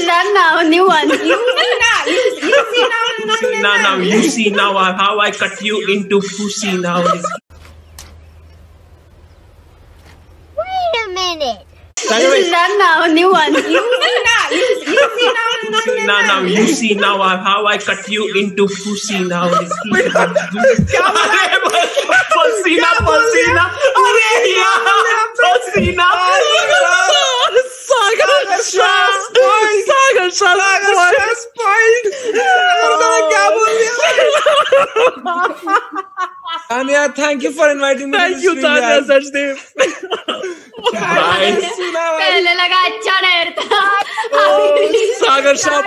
see now, new one. You see now. You, you see now. You see now, now. You see now how I cut you into pussy now. Wait a minute. By now, new one. You see now. You, you see now. You now, now. You see now how I cut you into pussy now. Pussy now, pussy now. Pussy now. Tania, thank you for inviting me. Thank you, Tania Bye. पहले लगा अच्छा सागर शाह